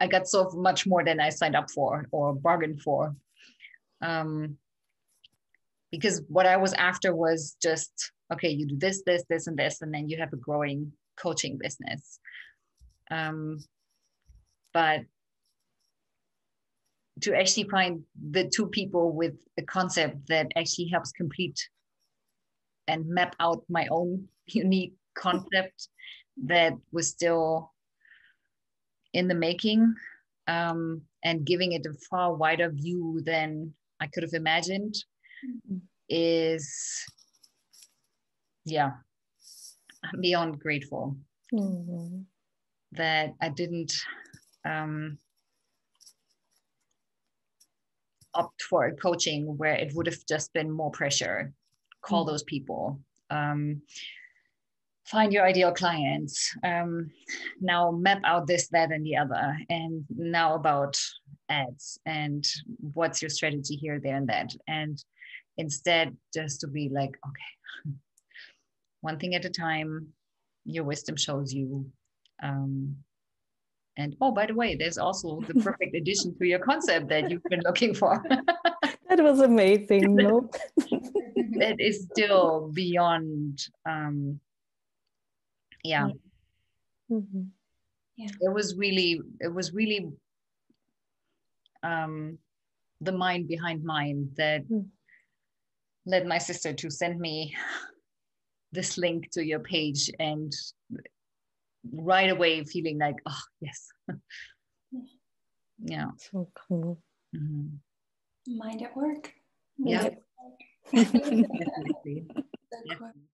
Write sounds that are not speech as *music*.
I got so much more than I signed up for or bargained for. Um, because what I was after was just okay, you do this, this, this, and this, and then you have a growing coaching business. Um, but to actually find the two people with a concept that actually helps complete and map out my own *laughs* unique concept that was still in the making um, and giving it a far wider view than I could have imagined mm-hmm. is, yeah, I'm beyond grateful mm-hmm. that I didn't um, opt for a coaching where it would have just been more pressure. Call mm-hmm. those people. Um, find your ideal clients um, now map out this that and the other and now about ads and what's your strategy here there and that. And instead just to be like okay *laughs* one thing at a time your wisdom shows you um, and oh by the way there's also the *laughs* perfect addition to your concept that you've been looking for. *laughs* That was amazing no? That is still beyond um, yeah. Mm-hmm. yeah. It was really it was really um the mind behind mine that mm. led my sister to send me this link to your page and right away feeling like oh yes. *laughs* Yeah. So cool. Mm-hmm. mind at work. Yeah. *laughs* Definitely. *laughs*